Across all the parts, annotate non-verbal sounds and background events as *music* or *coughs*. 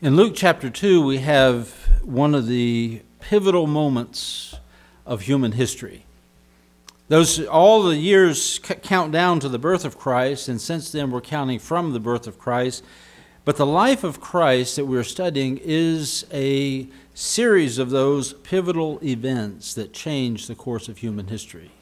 In Luke chapter 2, we have one of the pivotal moments of human history. Those all the years count down to the birth of Christ, and since then we're counting from the birth of Christ. But the life of Christ that we're studying is a series of those pivotal events that change the course of human history.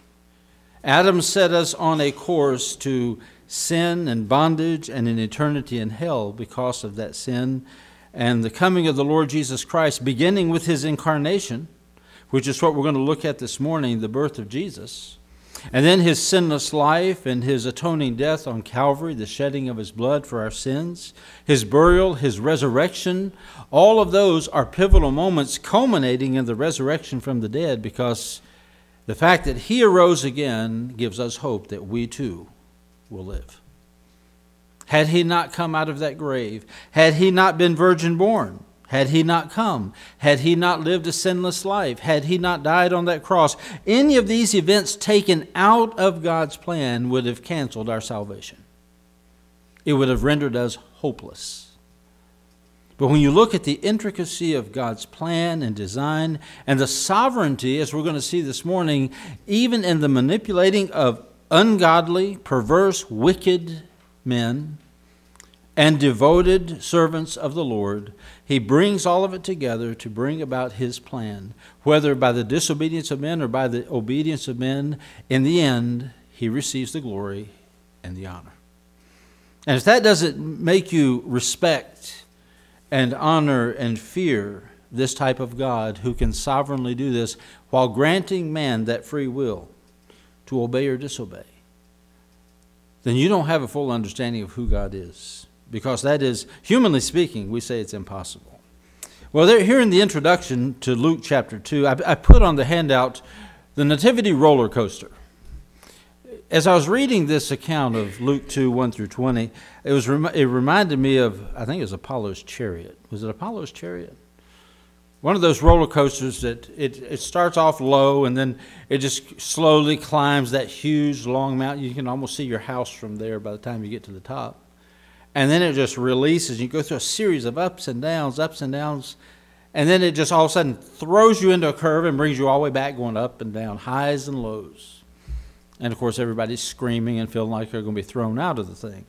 Adam set us on a course to sin and bondage and an eternity in hell because of that sin and the coming of the Lord Jesus Christ, beginning with his incarnation, which is what we're going to look at this morning, the birth of Jesus, and then his sinless life and his atoning death on Calvary, the shedding of his blood for our sins, his burial, his resurrection, all of those are pivotal moments culminating in the resurrection from the dead because the fact that he arose again gives us hope that we too will live. Had he not come out of that grave, had he not been virgin born, had he not come, had he not lived a sinless life, had he not died on that cross, any of these events taken out of God's plan would have canceled our salvation. It would have rendered us hopeless. But when you look at the intricacy of God's plan and design and the sovereignty, as we're going to see this morning, even in the manipulating of ungodly, perverse, wicked men and devoted servants of the Lord, he brings all of it together to bring about his plan, whether by the disobedience of men or by the obedience of men. In the end, he receives the glory and the honor. And if that doesn't make you respect and honor and fear this type of God who can sovereignly do this while granting man that free will to obey or disobey, then you don't have a full understanding of who God is. Because that is, humanly speaking, we say it's impossible. Well, there, here in the introduction to Luke chapter 2, I, I put on the handout the Nativity roller coaster. As I was reading this account of Luke 2 1 through 20, it, was, it reminded me of, I think it was Apollo's chariot. Was it Apollo's chariot? One of those roller coasters that it, it starts off low and then it just slowly climbs that huge long mountain. You can almost see your house from there by the time you get to the top. And then it just releases. You go through a series of ups and downs, ups and downs. And then it just all of a sudden throws you into a curve and brings you all the way back, going up and down, highs and lows. And of course, everybody's screaming and feeling like they're going to be thrown out of the thing.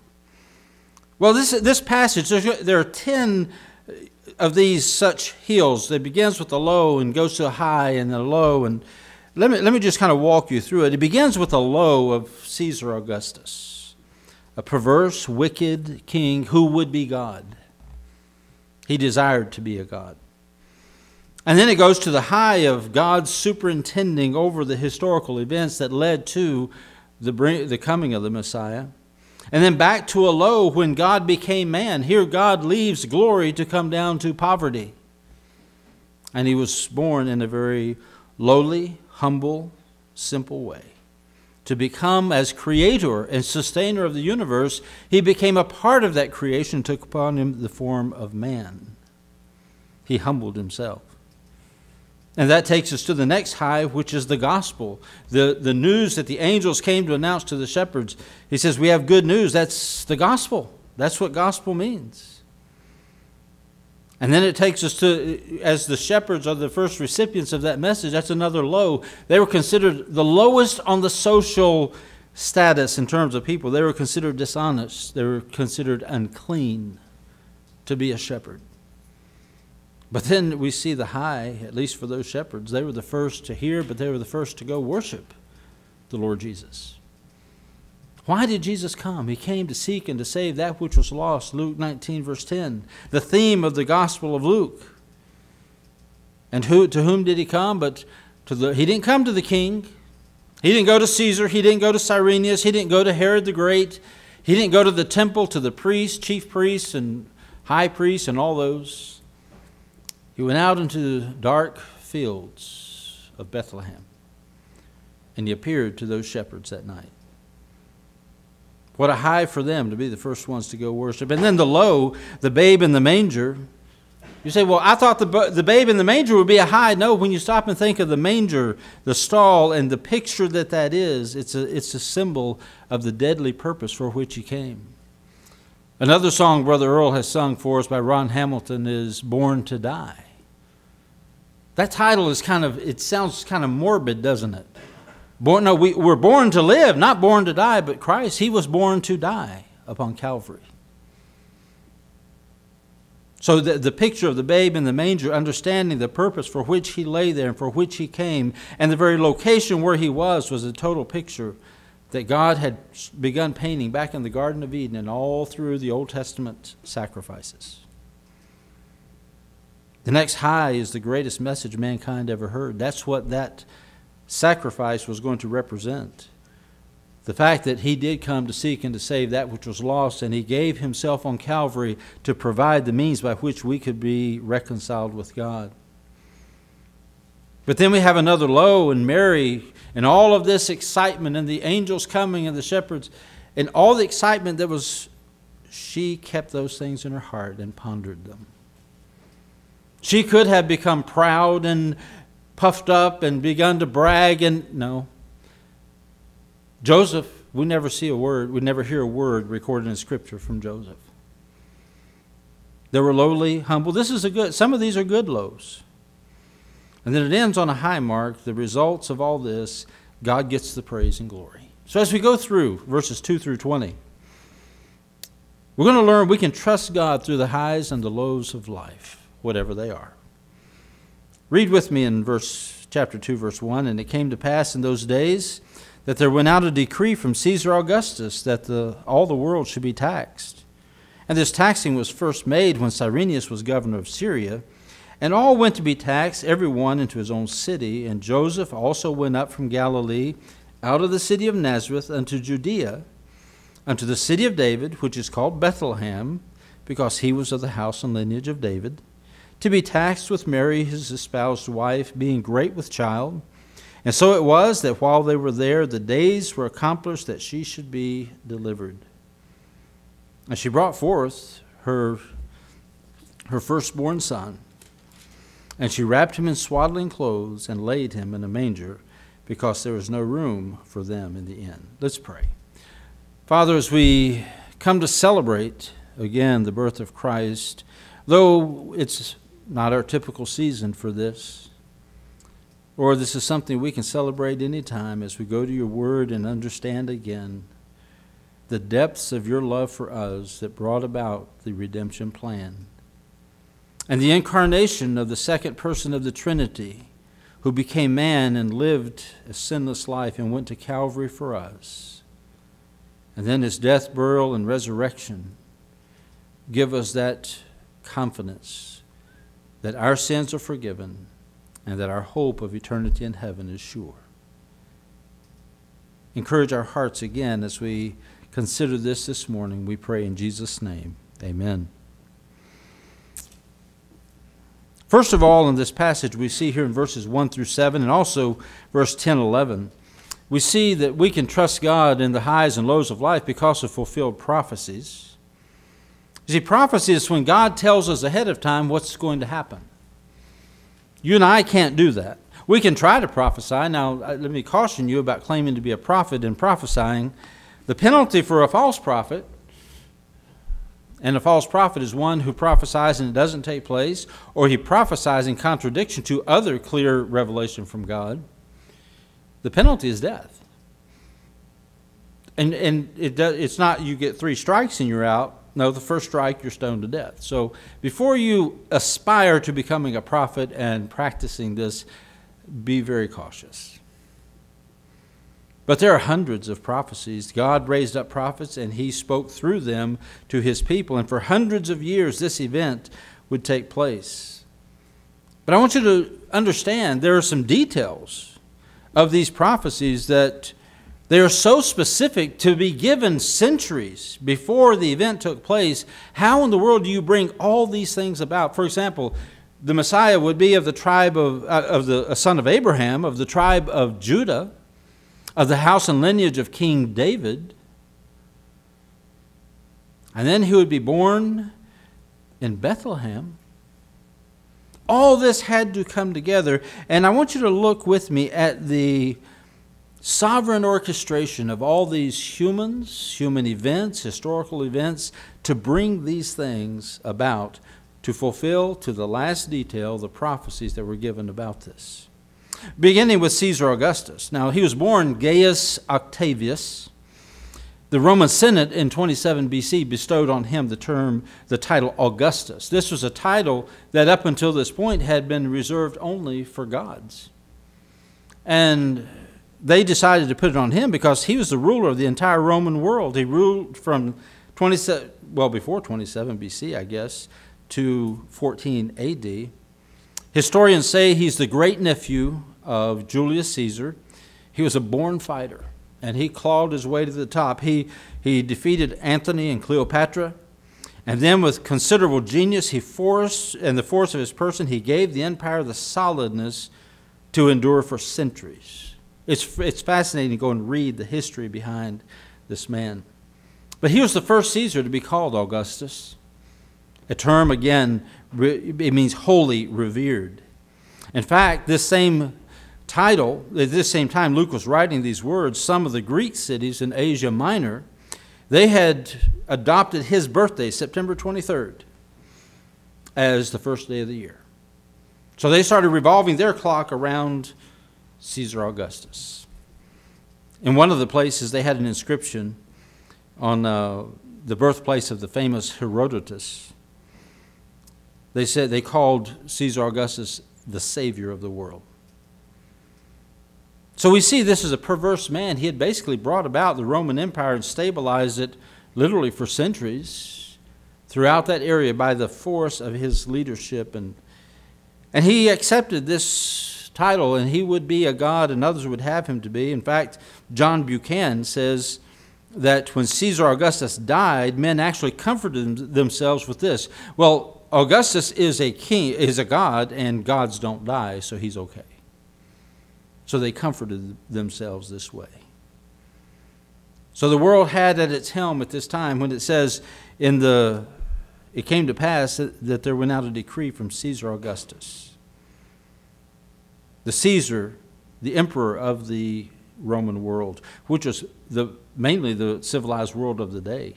Well, this, this passage, there are 10 of these such hills that begins with a low and goes to a high and a low. And let me, let me just kind of walk you through it. It begins with a low of Caesar Augustus, a perverse, wicked king who would be God. He desired to be a God. And then it goes to the high of God's superintending over the historical events that led to the, the coming of the Messiah. And then back to a low when God became man. Here, God leaves glory to come down to poverty. And he was born in a very lowly, humble, simple way. To become as creator and sustainer of the universe, he became a part of that creation, took upon him the form of man. He humbled himself. And that takes us to the next high, which is the gospel, the, the news that the angels came to announce to the shepherds. He says, We have good news. That's the gospel. That's what gospel means. And then it takes us to, as the shepherds are the first recipients of that message, that's another low. They were considered the lowest on the social status in terms of people. They were considered dishonest, they were considered unclean to be a shepherd. But then we see the high, at least for those shepherds. They were the first to hear, but they were the first to go worship the Lord Jesus. Why did Jesus come? He came to seek and to save that which was lost. Luke 19, verse 10. The theme of the Gospel of Luke. And who, to whom did he come? But to the, he didn't come to the king. He didn't go to Caesar. He didn't go to Cyrenius. He didn't go to Herod the Great. He didn't go to the temple, to the priests, chief priests, and high priests, and all those. He went out into the dark fields of Bethlehem, and he appeared to those shepherds that night. What a high for them to be the first ones to go worship. And then the low, the babe in the manger. You say, well, I thought the, the babe in the manger would be a high. No, when you stop and think of the manger, the stall, and the picture that that is, it's a, it's a symbol of the deadly purpose for which he came. Another song Brother Earl has sung for us by Ron Hamilton is Born to Die. That title is kind of, it sounds kind of morbid, doesn't it? Born, no, we, we're born to live, not born to die, but Christ, He was born to die upon Calvary. So the, the picture of the babe in the manger, understanding the purpose for which he lay there and for which he came, and the very location where he was, was a total picture that God had begun painting back in the Garden of Eden and all through the Old Testament sacrifices. The next high is the greatest message mankind ever heard. That's what that sacrifice was going to represent. The fact that he did come to seek and to save that which was lost, and he gave himself on Calvary to provide the means by which we could be reconciled with God. But then we have another low, and Mary, and all of this excitement, and the angels coming, and the shepherds, and all the excitement that was, she kept those things in her heart and pondered them. She could have become proud and puffed up and begun to brag, and no. Joseph, we never see a word, we never hear a word recorded in Scripture from Joseph. They were lowly, humble. This is a good, some of these are good lows. And then it ends on a high mark. The results of all this, God gets the praise and glory. So as we go through verses 2 through 20, we're going to learn we can trust God through the highs and the lows of life, whatever they are. Read with me in verse chapter 2 verse 1 and it came to pass in those days that there went out a decree from Caesar Augustus that the, all the world should be taxed. And this taxing was first made when Cyrenius was governor of Syria and all went to be taxed, every one into his own city. And Joseph also went up from Galilee, out of the city of Nazareth, unto Judea, unto the city of David, which is called Bethlehem, because he was of the house and lineage of David, to be taxed with Mary, his espoused wife, being great with child. And so it was that while they were there, the days were accomplished that she should be delivered. And she brought forth her, her firstborn son and she wrapped him in swaddling clothes and laid him in a manger because there was no room for them in the inn. Let's pray. Father, as we come to celebrate again the birth of Christ, though it's not our typical season for this, or this is something we can celebrate any time as we go to your word and understand again the depths of your love for us that brought about the redemption plan and the incarnation of the second person of the Trinity, who became man and lived a sinless life and went to Calvary for us. And then his death, burial, and resurrection give us that confidence that our sins are forgiven and that our hope of eternity in heaven is sure. Encourage our hearts again as we consider this this morning. We pray in Jesus' name. Amen. First of all, in this passage, we see here in verses 1 through 7 and also verse 10 11, we see that we can trust God in the highs and lows of life because of fulfilled prophecies. See, prophecy is when God tells us ahead of time what's going to happen. You and I can't do that. We can try to prophesy. Now, uh, let me caution you about claiming to be a prophet and prophesying. The penalty for a false prophet and a false prophet is one who prophesies and it doesn't take place, or he prophesies in contradiction to other clear revelation from God. The penalty is death. And, and it does, it's not you get three strikes and you're out. No, the first strike, you're stoned to death. So before you aspire to becoming a prophet and practicing this, be very cautious. But there are hundreds of prophecies. God raised up prophets and he spoke through them to his people. And for hundreds of years, this event would take place. But I want you to understand there are some details of these prophecies that they are so specific to be given centuries before the event took place. How in the world do you bring all these things about? For example, the Messiah would be of the tribe of, uh, of the son of Abraham, of the tribe of Judah of the house and lineage of King David. And then he would be born in Bethlehem. All this had to come together. And I want you to look with me at the sovereign orchestration of all these humans, human events, historical events, to bring these things about, to fulfill to the last detail the prophecies that were given about this. Beginning with Caesar Augustus. Now, he was born Gaius Octavius. The Roman Senate in 27 BC bestowed on him the term, the title Augustus. This was a title that up until this point had been reserved only for gods. And they decided to put it on him because he was the ruler of the entire Roman world. He ruled from 27, well, before 27 BC, I guess, to 14 AD. Historians say he's the great nephew of Julius Caesar. He was a born fighter, and he clawed his way to the top. He, he defeated Antony and Cleopatra, and then with considerable genius, he forced, and the force of his person, he gave the empire the solidness to endure for centuries. It's, it's fascinating to go and read the history behind this man. But he was the first Caesar to be called Augustus. A term, again, it means holy, revered. In fact, this same title, at this same time Luke was writing these words, some of the Greek cities in Asia Minor, they had adopted his birthday, September 23rd, as the first day of the year. So they started revolving their clock around Caesar Augustus. In one of the places, they had an inscription on uh, the birthplace of the famous Herodotus. They said they called Caesar Augustus the savior of the world. So we see this is a perverse man. He had basically brought about the Roman Empire and stabilized it literally for centuries throughout that area by the force of his leadership and and he accepted this title and he would be a god and others would have him to be. In fact, John Buchan says that when Caesar Augustus died, men actually comforted themselves with this. Well, Augustus is a king, is a god, and gods don't die, so he's okay. So they comforted themselves this way. So the world had at its helm at this time when it says in the it came to pass that, that there went out a decree from Caesar Augustus. The Caesar, the emperor of the Roman world, which was the, mainly the civilized world of the day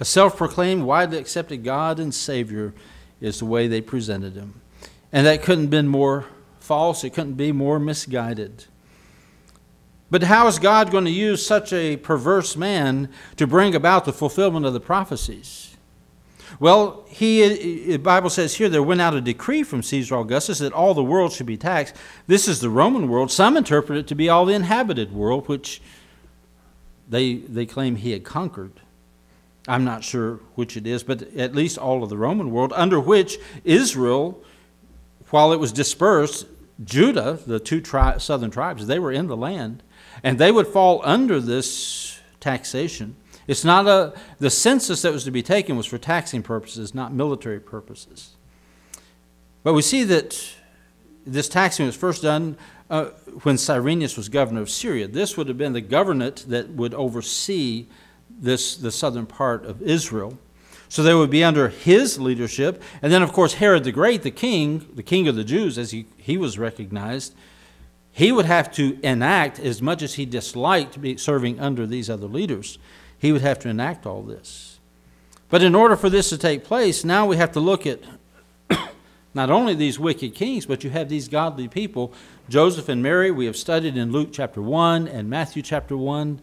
a self proclaimed, widely accepted God and Savior is the way they presented him. And that couldn't have been more false, it couldn't be more misguided. But how is God going to use such a perverse man to bring about the fulfillment of the prophecies? Well, he, uh, the Bible says here there went out a decree from Caesar Augustus that all the world should be taxed. This is the Roman world. Some interpret it to be all the inhabited world, which they, they claim he had conquered. I'm not sure which it is, but at least all of the Roman world, under which Israel, while it was dispersed, Judah, the two tri- southern tribes, they were in the land, and they would fall under this taxation. It's not a the census that was to be taken was for taxing purposes, not military purposes. But we see that this taxing was first done uh, when Cyrenius was governor of Syria. This would have been the government that would oversee this the southern part of Israel. So they would be under his leadership. And then, of course, Herod the Great, the king, the king of the Jews, as he, he was recognized, he would have to enact, as much as he disliked serving under these other leaders, he would have to enact all this. But in order for this to take place, now we have to look at *coughs* not only these wicked kings, but you have these godly people. Joseph and Mary, we have studied in Luke chapter 1 and Matthew chapter 1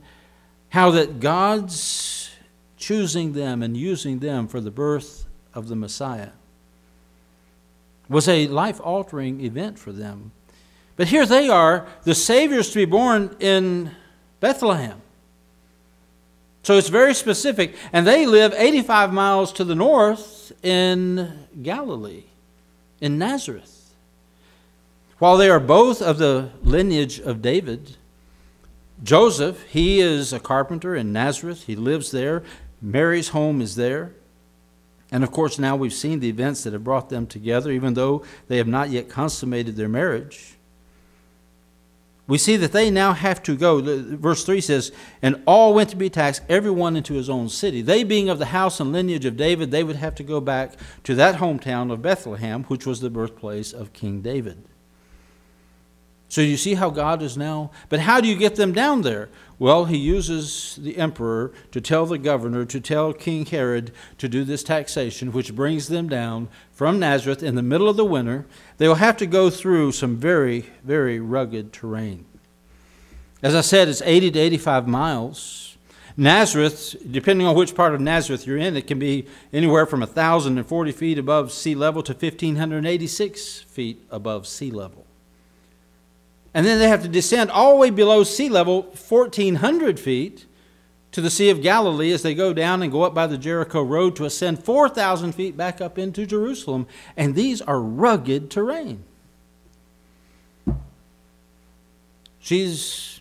how that God's choosing them and using them for the birth of the Messiah was a life altering event for them. But here they are, the Savior's to be born in Bethlehem. So it's very specific. And they live 85 miles to the north in Galilee, in Nazareth. While they are both of the lineage of David, Joseph, he is a carpenter in Nazareth. He lives there. Mary's home is there. And of course, now we've seen the events that have brought them together, even though they have not yet consummated their marriage. We see that they now have to go. Verse 3 says, And all went to be taxed, everyone into his own city. They, being of the house and lineage of David, they would have to go back to that hometown of Bethlehem, which was the birthplace of King David. So you see how God is now. But how do you get them down there? Well, he uses the emperor to tell the governor, to tell King Herod to do this taxation, which brings them down from Nazareth in the middle of the winter. They will have to go through some very, very rugged terrain. As I said, it's 80 to 85 miles. Nazareth, depending on which part of Nazareth you're in, it can be anywhere from 1,040 feet above sea level to 1,586 feet above sea level. And then they have to descend all the way below sea level, 1,400 feet, to the Sea of Galilee as they go down and go up by the Jericho Road to ascend 4,000 feet back up into Jerusalem. And these are rugged terrain. She's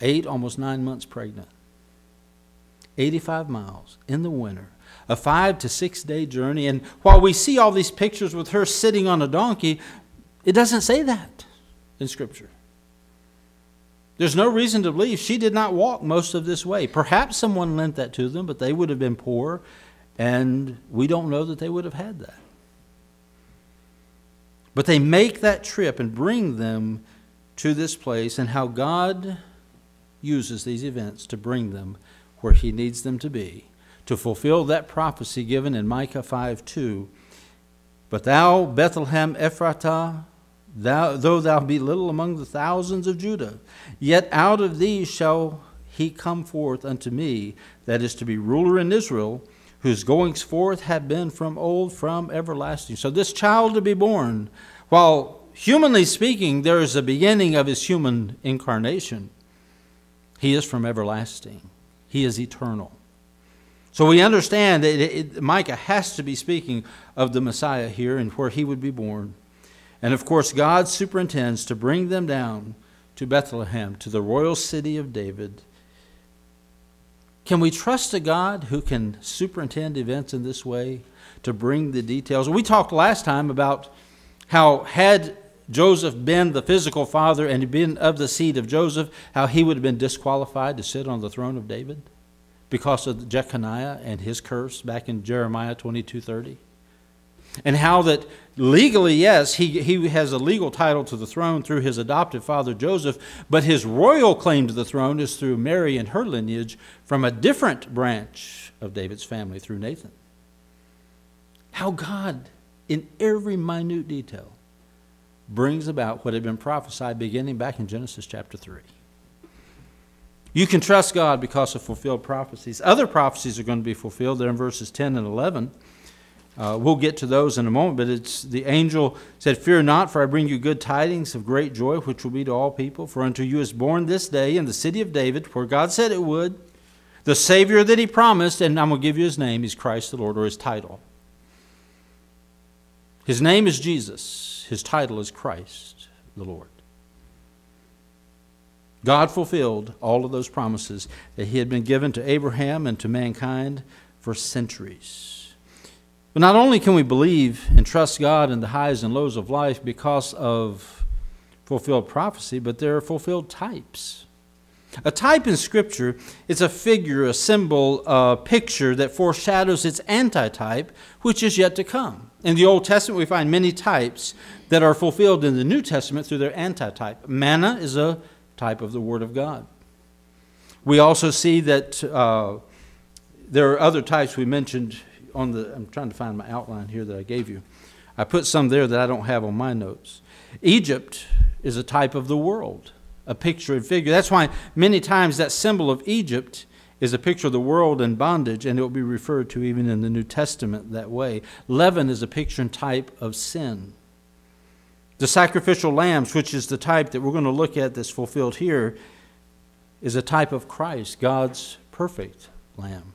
eight, almost nine months pregnant. 85 miles in the winter, a five to six day journey. And while we see all these pictures with her sitting on a donkey, it doesn't say that in Scripture. There's no reason to believe she did not walk most of this way. Perhaps someone lent that to them, but they would have been poor, and we don't know that they would have had that. But they make that trip and bring them to this place, and how God uses these events to bring them where He needs them to be, to fulfill that prophecy given in Micah 5 2. But thou, Bethlehem Ephratah, Thou, though thou be little among the thousands of Judah, yet out of thee shall he come forth unto me, that is to be ruler in Israel, whose goings forth have been from old, from everlasting. So this child to be born, while humanly speaking, there is a beginning of his human incarnation, he is from everlasting. He is eternal. So we understand that it, it, Micah has to be speaking of the Messiah here and where he would be born. And of course, God superintends to bring them down to Bethlehem, to the royal city of David. Can we trust a God who can superintend events in this way to bring the details? We talked last time about how, had Joseph been the physical father and been of the seed of Joseph, how he would have been disqualified to sit on the throne of David because of Jeconiah and his curse back in Jeremiah 22 30 and how that legally, yes, he, he has a legal title to the throne through his adoptive father Joseph, but his royal claim to the throne is through Mary and her lineage from a different branch of David's family through Nathan. How God, in every minute detail, brings about what had been prophesied beginning back in Genesis chapter 3. You can trust God because of fulfilled prophecies. Other prophecies are going to be fulfilled there in verses 10 and 11. Uh, we'll get to those in a moment, but it's the angel said, Fear not, for I bring you good tidings of great joy, which will be to all people. For unto you is born this day in the city of David, where God said it would, the Savior that He promised, and I'm going to give you His name. He's Christ the Lord, or His title. His name is Jesus, His title is Christ the Lord. God fulfilled all of those promises that He had been given to Abraham and to mankind for centuries. But not only can we believe and trust God in the highs and lows of life because of fulfilled prophecy, but there are fulfilled types. A type in Scripture is a figure, a symbol, a picture that foreshadows its antitype, which is yet to come. In the Old Testament, we find many types that are fulfilled in the New Testament through their antitype. Manna is a type of the Word of God. We also see that uh, there are other types we mentioned on the, I'm trying to find my outline here that I gave you. I put some there that I don't have on my notes. Egypt is a type of the world, a picture and figure. That's why many times that symbol of Egypt is a picture of the world in bondage, and it will be referred to even in the New Testament that way. Leaven is a picture and type of sin. The sacrificial lambs, which is the type that we're going to look at that's fulfilled here, is a type of Christ, God's perfect lamb.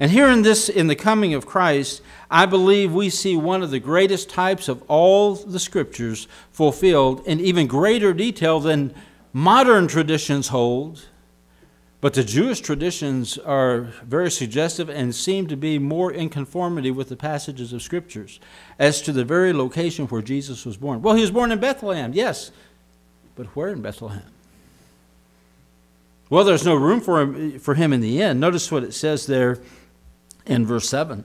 And here in this, in the coming of Christ, I believe we see one of the greatest types of all the scriptures fulfilled in even greater detail than modern traditions hold. But the Jewish traditions are very suggestive and seem to be more in conformity with the passages of scriptures as to the very location where Jesus was born. Well, he was born in Bethlehem, yes, but where in Bethlehem? Well, there's no room for him, for him in the inn. Notice what it says there in verse 7. It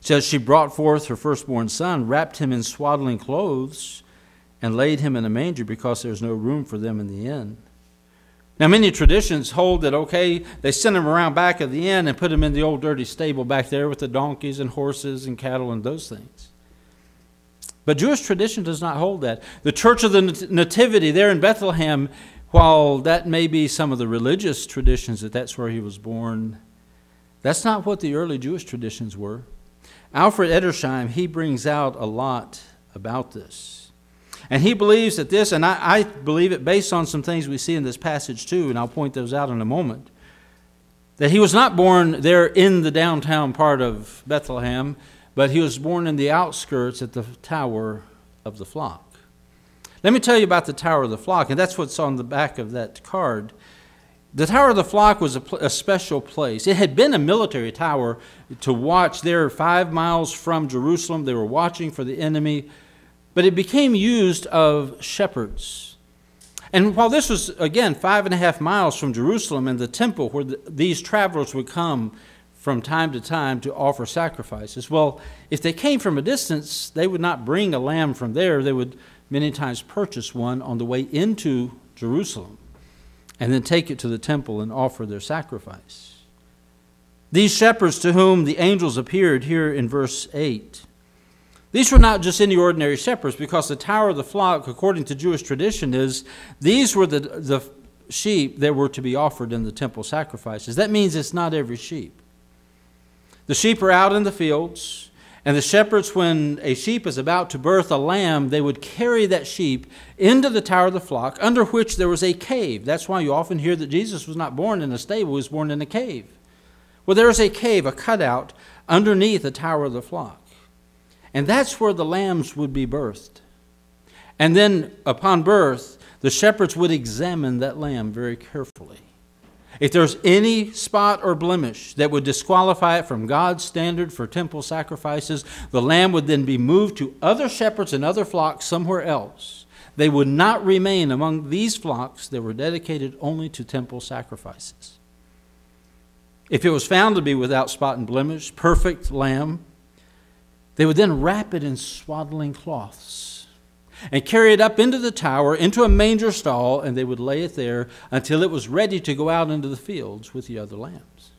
says, She brought forth her firstborn son, wrapped him in swaddling clothes, and laid him in a manger because there's no room for them in the inn. Now, many traditions hold that, okay, they sent him around back of the inn and put him in the old dirty stable back there with the donkeys and horses and cattle and those things. But Jewish tradition does not hold that. The Church of the Nativity there in Bethlehem, while that may be some of the religious traditions that that's where he was born, that's not what the early Jewish traditions were. Alfred Edersheim, he brings out a lot about this. And he believes that this, and I, I, believe it based on some things we see in this passage too, and I'll point those out in a moment, that he was not born there in the downtown part of Bethlehem, but he was born in the outskirts at the Tower of the Flock. Let me tell you about the Tower of the Flock, and that's what's on the back of that card. The Tower of the Flock was a, a, special place. It had been a military tower to watch there five miles from Jerusalem. They were watching for the enemy but it became used of shepherds. And while this was, again, five and a half miles from Jerusalem and the temple where the, these travelers would come from time to time to offer sacrifices, well, if they came from a distance, they would not bring a lamb from there. They would many times purchase one on the way into Jerusalem and then take it to the temple and offer their sacrifice. These shepherds to whom the angels appeared here in verse 8 these were not just any ordinary shepherds, because the tower of the flock, according to Jewish tradition, is these were the, the sheep that were to be offered in the temple sacrifices. That means it's not every sheep. The sheep are out in the fields, and the shepherds, when a sheep is about to birth a lamb, they would carry that sheep into the tower of the flock, under which there was a cave. That's why you often hear that Jesus was not born in a stable, he was born in a cave. Well, there is a cave, a cutout, underneath the tower of the flock. And that's where the lambs would be birthed. And then, upon birth, the shepherds would examine that lamb very carefully. If there's any spot or blemish that would disqualify it from God's standard for temple sacrifices, the lamb would then be moved to other shepherds and other flocks somewhere else. They would not remain among these flocks that were dedicated only to temple sacrifices. If it was found to be without spot and blemish, perfect lamb, they would then wrap it in swaddling cloths and carry it up into the tower, into a manger stall, and they would lay it there until it was ready to go out into the fields with the other lambs.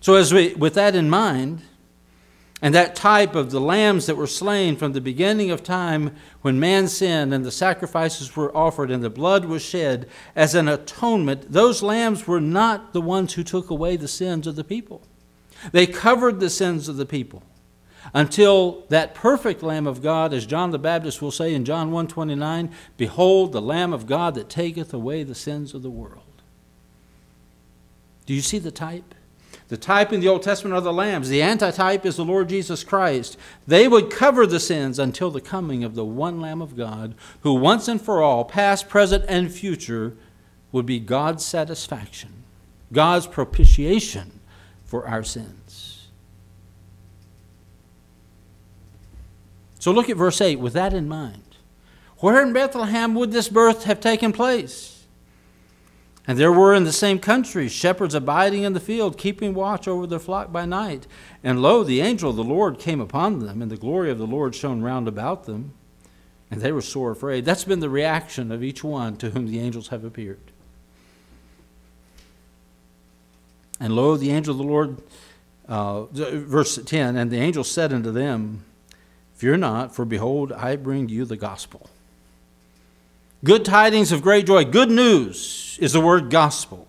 So, as we, with that in mind, and that type of the lambs that were slain from the beginning of time when man sinned and the sacrifices were offered and the blood was shed as an atonement, those lambs were not the ones who took away the sins of the people. They covered the sins of the people until that perfect lamb of God as John the Baptist will say in John 1:29, behold the lamb of God that taketh away the sins of the world. Do you see the type? The type in the Old Testament are the lambs. The antitype is the Lord Jesus Christ. They would cover the sins until the coming of the one Lamb of God, who once and for all, past, present, and future, would be God's satisfaction, God's propitiation for our sins. So look at verse 8 with that in mind. Where in Bethlehem would this birth have taken place? And there were in the same country shepherds abiding in the field, keeping watch over their flock by night. And lo, the angel of the Lord came upon them, and the glory of the Lord shone round about them, and they were sore afraid. That's been the reaction of each one to whom the angels have appeared. And lo, the angel of the Lord, uh, verse 10, and the angel said unto them, Fear not, for behold, I bring you the gospel. Good tidings of great joy. Good news is the word gospel.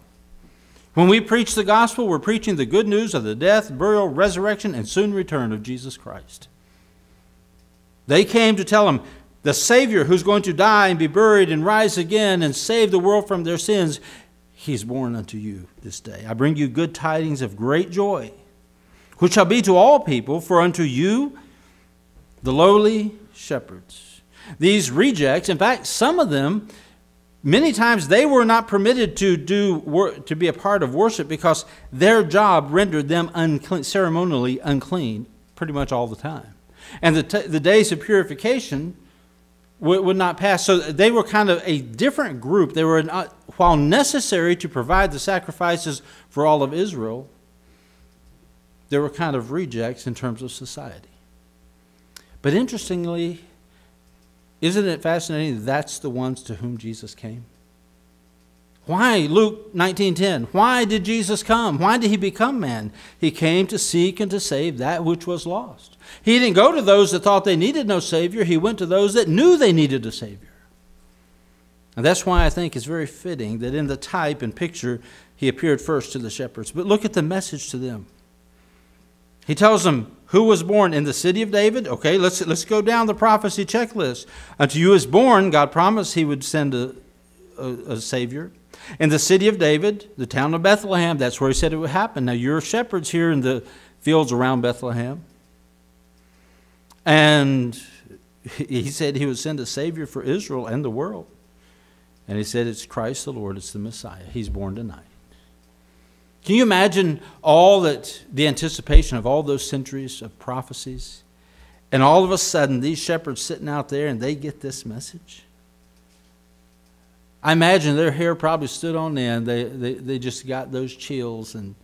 When we preach the gospel, we're preaching the good news of the death, burial, resurrection, and soon return of Jesus Christ. They came to tell him, the Savior who's going to die and be buried and rise again and save the world from their sins, he's born unto you this day. I bring you good tidings of great joy, which shall be to all people, for unto you, the lowly shepherds. These rejects, in fact, some of them, many times they were not permitted to do to be a part of worship because their job rendered them unclean, ceremonially unclean pretty much all the time. And the, the days of purification would, would not pass. So they were kind of a different group. They were, not, while necessary to provide the sacrifices for all of Israel, they were kind of rejects in terms of society. But interestingly, Isn't it fascinating that that's the ones to whom Jesus came? Why Luke 19:10? Why did Jesus come? Why did he become man? He came to seek and to save that which was lost. He didn't go to those that thought they needed no savior. He went to those that knew they needed a savior. And that's why I think it's very fitting that in the type and picture he appeared first to the shepherds. But look at the message to them. He tells them who was born in the city of David. Okay, let's let's go down the prophecy checklist. Unto you is born, God promised he would send a, a, a savior. In the city of David, the town of Bethlehem, that's where he said it would happen. Now, you're shepherds here in the fields around Bethlehem. And he said he would send a Savior for Israel and the world. And he said, It's Christ the Lord, it's the Messiah. He's born tonight. Can you imagine all that, the anticipation of all those centuries of prophecies? And all of a sudden, these shepherds sitting out there and they get this message? I imagine their hair probably stood on end. They, they, they just got those chills and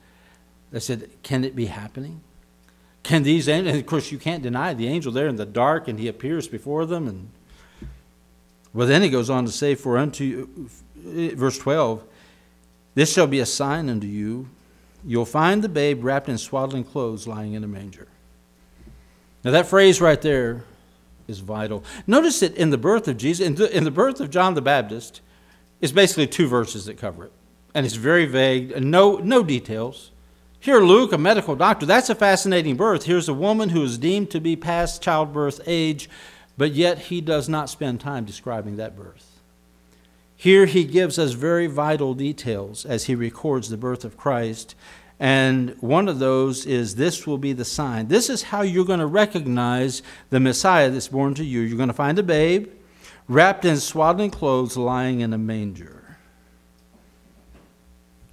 they said, Can it be happening? Can these angels, and of course, you can't deny the angel there in the dark and he appears before them. And well, then he goes on to say, For unto you, verse 12, this shall be a sign unto you. You'll find the babe wrapped in swaddling clothes lying in a manger. Now, that phrase right there is vital. Notice that in the birth of Jesus, in the, in the birth of John the Baptist, it's basically two verses that cover it. And it's very vague, and no, no details. Here, Luke, a medical doctor, that's a fascinating birth. Here's a woman who is deemed to be past childbirth age, but yet he does not spend time describing that birth. Here he gives us very vital details as he records the birth of Christ. And one of those is this will be the sign. This is how you're going to recognize the Messiah that's born to you. You're going to find a babe wrapped in swaddling clothes, lying in a manger.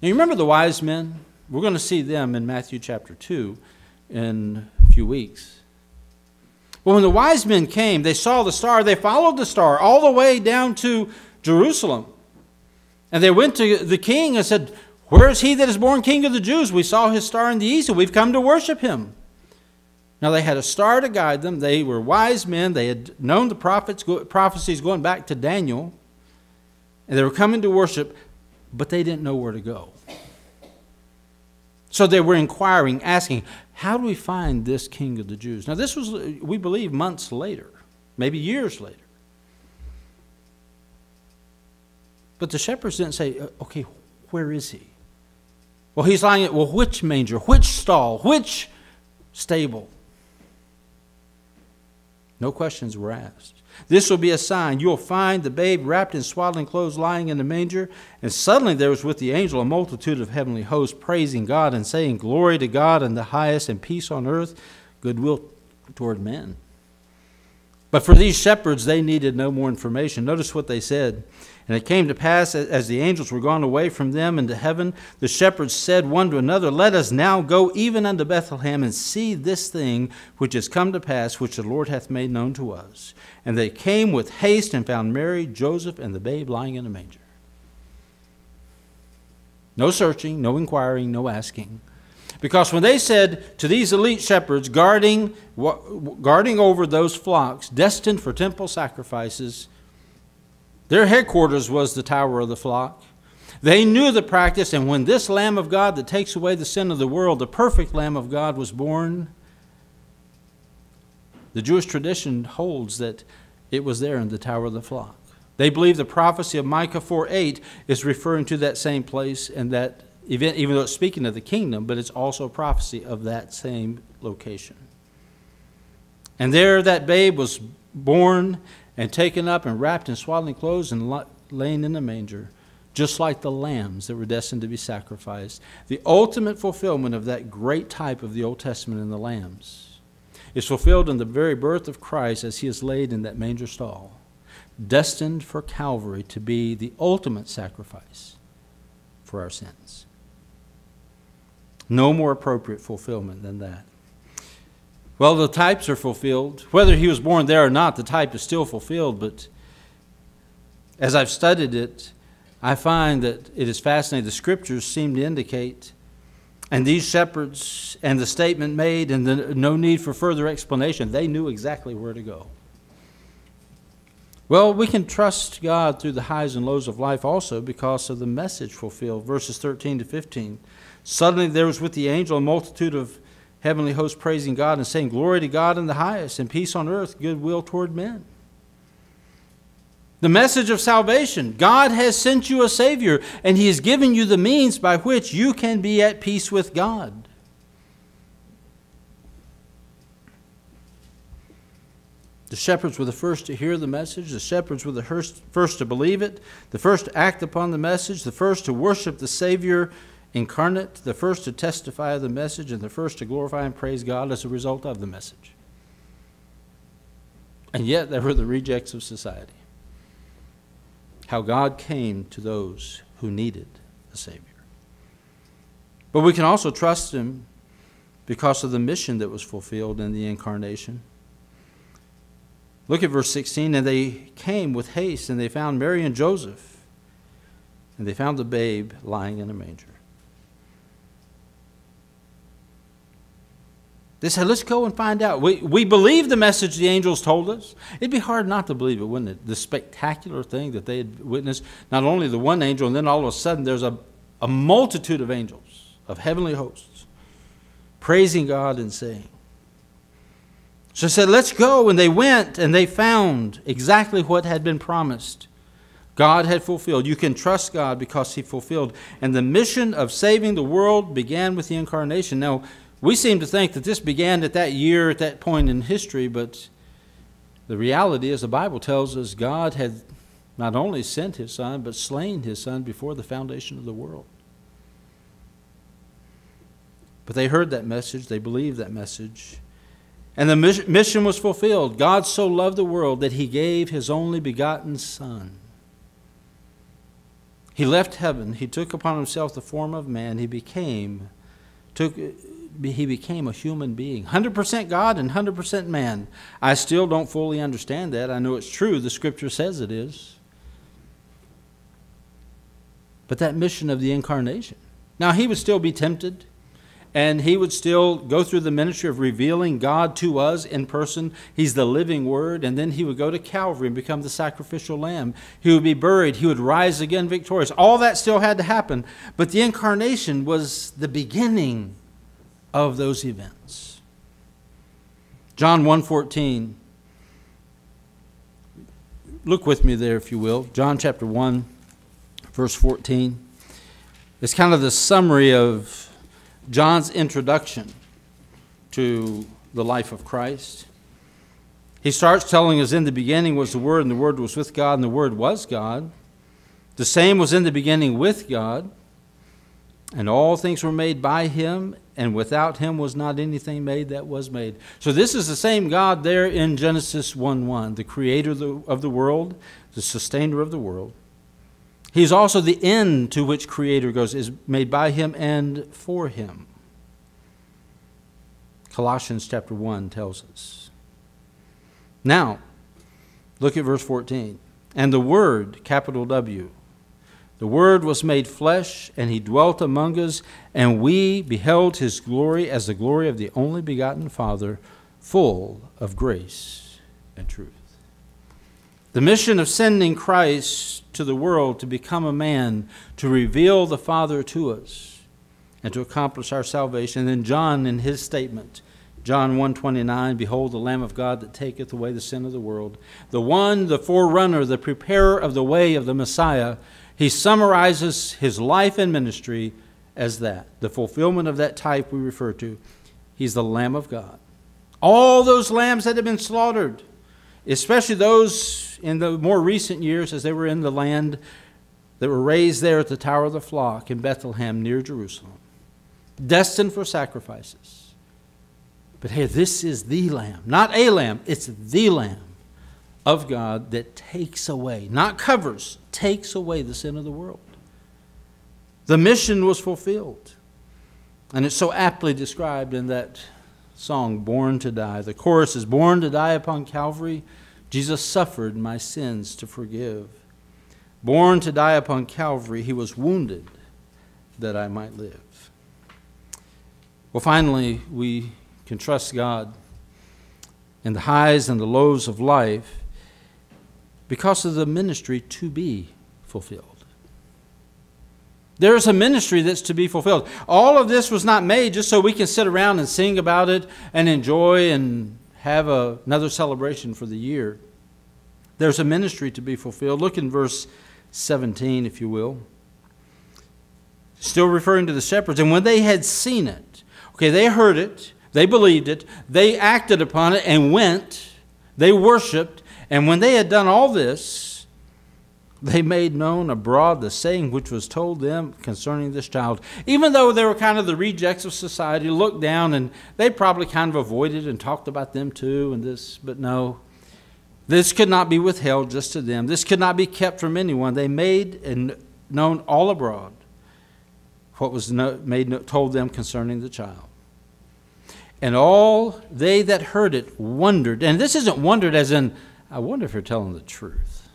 Now, you remember the wise men? We're going to see them in Matthew chapter 2 in a few weeks. Well, when the wise men came, they saw the star, they followed the star all the way down to Jerusalem. And they went to the king and said, Where is he that is born king of the Jews? We saw his star in the east, and we've come to worship him. Now they had a star to guide them. They were wise men. They had known the prophets, prophecies going back to Daniel. And they were coming to worship, but they didn't know where to go. So they were inquiring, asking, How do we find this king of the Jews? Now, this was, we believe, months later, maybe years later. But the shepherds didn't say, uh, Okay, where is he? Well, he's lying at, well, which manger, which stall, which stable? No questions were asked. This will be a sign. You will find the babe wrapped in swaddling clothes lying in the manger. And suddenly there was with the angel a multitude of heavenly hosts praising God and saying, Glory to God in the highest and peace on earth, goodwill toward men. But for these shepherds, they needed no more information. Notice what they said. And it came to pass, as the angels were gone away from them into heaven, the shepherds said one to another, Let us now go even unto Bethlehem and see this thing which is come to pass, which the Lord hath made known to us. And they came with haste and found Mary, Joseph, and the babe lying in a manger. No searching, no inquiring, no asking. Because when they said to these elite shepherds guarding, guarding over those flocks destined for temple sacrifices, their headquarters was the tower of the flock. They knew the practice, and when this Lamb of God that takes away the sin of the world, the perfect Lamb of God, was born, the Jewish tradition holds that it was there in the tower of the flock. They believe the prophecy of Micah 4 8 is referring to that same place and that event, even though it's speaking of the kingdom, but it's also a prophecy of that same location. And there that babe was born and taken up and wrapped in swaddling clothes and laying in a manger, just like the lambs that were destined to be sacrificed. The ultimate fulfillment of that great type of the Old Testament in the lambs is fulfilled in the very birth of Christ as he is laid in that manger stall, destined for Calvary to be the ultimate sacrifice for our sins. No more appropriate fulfillment than that. Well, the types are fulfilled. Whether he was born there or not, the type is still fulfilled. But as I've studied it, I find that it is fascinating. The scriptures seem to indicate, and these shepherds, and the statement made, and the no need for further explanation, they knew exactly where to go. Well, we can trust God through the highs and lows of life also because of the message fulfilled. Verses 13 to 15. Suddenly there was with the angel a multitude of heavenly hosts praising God and saying, Glory to God in the highest, and peace on earth, goodwill toward men. The message of salvation God has sent you a Savior, and He has given you the means by which you can be at peace with God. The shepherds were the first to hear the message. The shepherds were the first to believe it, the first to act upon the message, the first to worship the Savior incarnate, the first to testify of the message, and the first to glorify and praise God as a result of the message. And yet, they were the rejects of society. How God came to those who needed a Savior. But we can also trust Him because of the mission that was fulfilled in the incarnation. Look at verse 16. And they came with haste, and they found Mary and Joseph, and they found the babe lying in a manger. They said, let's go and find out. We, we believe the message the angels told us. It'd be hard not to believe it, wouldn't it? The spectacular thing that they had witnessed. Not only the one angel, and then all of a sudden there's a, a multitude of angels, of heavenly hosts, praising God and saying, so they said, Let's go. And they went and they found exactly what had been promised. God had fulfilled. You can trust God because He fulfilled. And the mission of saving the world began with the incarnation. Now, we seem to think that this began at that year, at that point in history, but the reality is the Bible tells us God had not only sent His Son, but slain His Son before the foundation of the world. But they heard that message, they believed that message, and the mission was fulfilled. God so loved the world that he gave his only begotten Son. He left heaven. He took upon himself the form of man. He became, took, he became a human being. 100% God and 100% man. I still don't fully understand that. I know it's true. The scripture says it is. But that mission of the incarnation. Now, he would still be tempted and he would still go through the ministry of revealing God to us in person. He's the living word. And then he would go to Calvary and become the sacrificial lamb. He would be buried. He would rise again victorious. All that still had to happen. But the incarnation was the beginning of those events. John 1:14 Look with me there if you will. John chapter 1 verse 14. It's kind of the summary of John's introduction to the life of Christ. He starts telling us in the beginning was the Word, and the Word was with God, and the Word was God. The same was in the beginning with God, and all things were made by Him, and without Him was not anything made that was made. So this is the same God there in Genesis 1 1, the creator of the, of the world, the sustainer of the world. He's also the end to which Creator goes, is made by Him and for Him. Colossians chapter 1 tells us. Now, look at verse 14. And the Word, capital W, the Word was made flesh, and He dwelt among us, and we beheld His glory as the glory of the only begotten Father, full of grace and truth. The mission of sending Christ to the world to become a man, to reveal the Father to us, and to accomplish our salvation. And then John in his statement, John 1:29, behold the lamb of God that taketh away the sin of the world. The one, the forerunner, the preparer of the way of the Messiah, he summarizes his life and ministry as that, the fulfillment of that type we refer to. He's the lamb of God. All those lambs that have been slaughtered, especially those in the more recent years as they were in the land that were raised there at the Tower of the Flock in Bethlehem near Jerusalem, destined for sacrifices. But hey, this is the Lamb, not a Lamb, it's the Lamb of God that takes away, not covers, takes away the sin of the world. The mission was fulfilled. And it's so aptly described in that song, Born to Die. The chorus is Born to die upon Calvary Jesus suffered my sins to forgive. Born to die upon Calvary, he was wounded that I might live. Well, finally, we can trust God in the highs and the lows of life because of the ministry to be fulfilled. There is a ministry that's to be fulfilled. All of this was not made just so we can sit around and sing about it and enjoy and have a, another celebration for the year. There's a ministry to be fulfilled. Look in verse 17, if you will. Still referring to the shepherds. And when they had seen it, okay, they heard it, they believed it, they acted upon it and went, they worshiped, and when they had done all this, they made known abroad the saying which was told them concerning this child. Even though they were kind of the rejects of society, looked down and they probably kind of avoided and talked about them too and this, but no. This could not be withheld just to them. This could not be kept from anyone. They made and known all abroad what was made told them concerning the child. And all they that heard it wondered. And this isn't wondered as in, I wonder if you're telling the truth.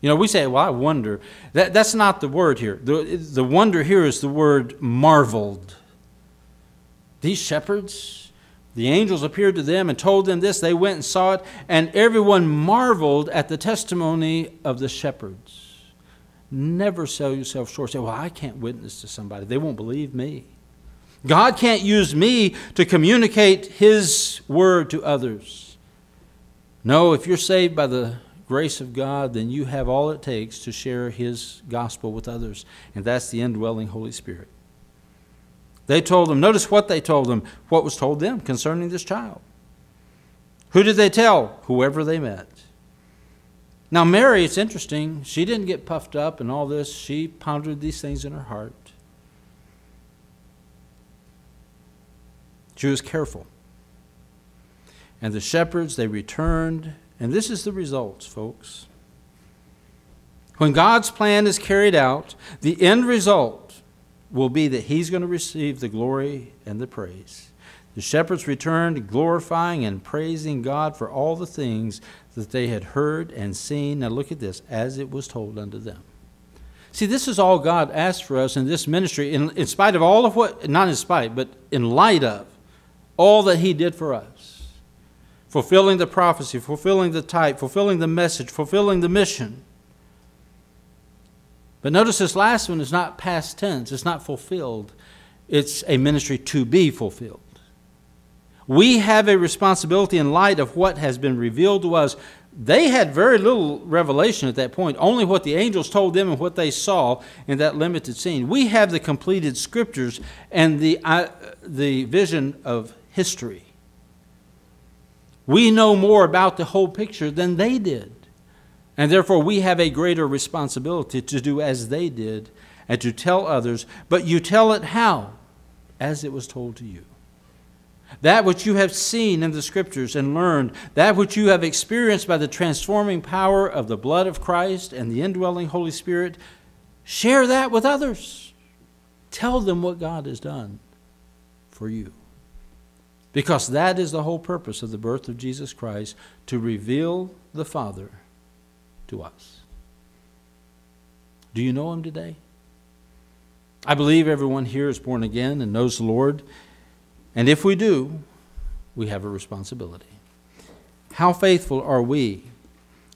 You know, we say, well, I wonder. That, that's not the word here. The, the wonder here is the word marveled. These shepherds, the angels appeared to them and told them this. They went and saw it, and everyone marveled at the testimony of the shepherds. Never sell yourself short. Say, well, I can't witness to somebody. They won't believe me. God can't use me to communicate His word to others. No, if you're saved by the grace of God, then you have all it takes to share His gospel with others. And that's the indwelling Holy Spirit. They told them, notice what they told them, what was told them concerning this child. Who did they tell? Whoever they met. Now, Mary, it's interesting, she didn't get puffed up and all this. She pondered these things in her heart. She was careful. And the shepherds, they returned and this is the results, folks. When God's plan is carried out, the end result will be that He's going to receive the glory and the praise. The shepherds returned, glorifying and praising God for all the things that they had heard and seen. Now look at this, as it was told unto them. See, this is all God asked for us in this ministry, in, in spite of all of what, not in spite, but in light of all that He did for us fulfilling the prophecy, fulfilling the type, fulfilling the message, fulfilling the mission. But notice this last one is not past tense, it's not fulfilled. It's a ministry to be fulfilled. We have a responsibility in light of what has been revealed to us. They had very little revelation at that point, only what the angels told them and what they saw in that limited scene. We have the completed scriptures and the, uh, the vision of history. We know more about the whole picture than they did. And therefore, we have a greater responsibility to do as they did and to tell others. But you tell it how? As it was told to you. That which you have seen in the Scriptures and learned, that which you have experienced by the transforming power of the blood of Christ and the indwelling Holy Spirit, share that with others. Tell them what God has done for you. Because that is the whole purpose of the birth of Jesus Christ to reveal the Father to us. Do you know Him today? I believe everyone here is born again and knows the Lord. And if we do, we have a responsibility. How faithful are we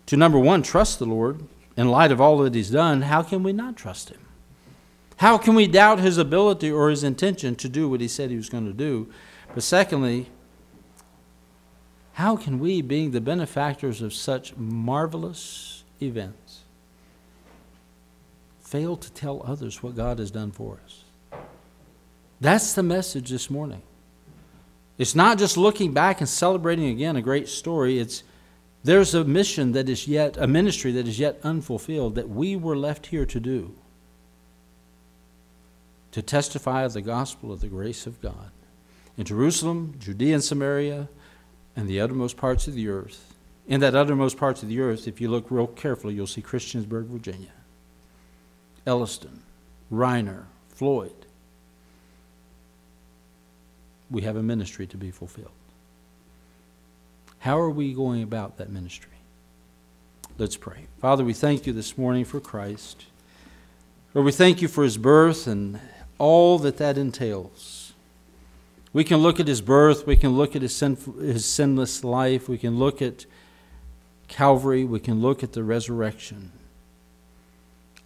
to, number one, trust the Lord in light of all that He's done? How can we not trust Him? How can we doubt His ability or His intention to do what He said He was going to do? But secondly, how can we, being the benefactors of such marvelous events, fail to tell others what God has done for us? That's the message this morning. It's not just looking back and celebrating again a great story. It's there's a mission that is yet, a ministry that is yet unfulfilled that we were left here to do to testify of the gospel of the grace of God in Jerusalem, Judea and Samaria, and the uttermost parts of the earth. In that uttermost parts of the earth, if you look real carefully, you'll see Christiansburg, Virginia, Elliston, Riner, Floyd. We have a ministry to be fulfilled. How are we going about that ministry? Let's pray. Father, we thank you this morning for Christ. Lord, we thank you for his birth and all that that entails. We can look at his birth, we can look at his, his sinless life, we can look at Calvary, we can look at the resurrection.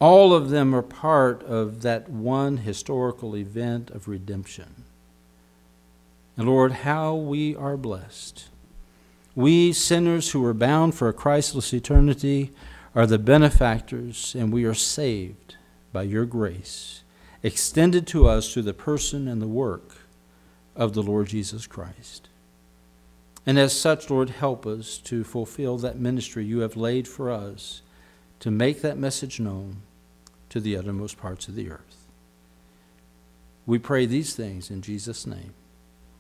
All of them are part of that one historical event of redemption. And Lord, how we are blessed. We sinners who are bound for a Christless eternity are the benefactors, and we are saved by your grace, extended to us through the person and the work of the Lord Jesus Christ. And as such, Lord, help us to fulfill that ministry you have laid for us to make that message known to the uttermost parts of the earth. We pray these things in Jesus' name.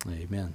Amen.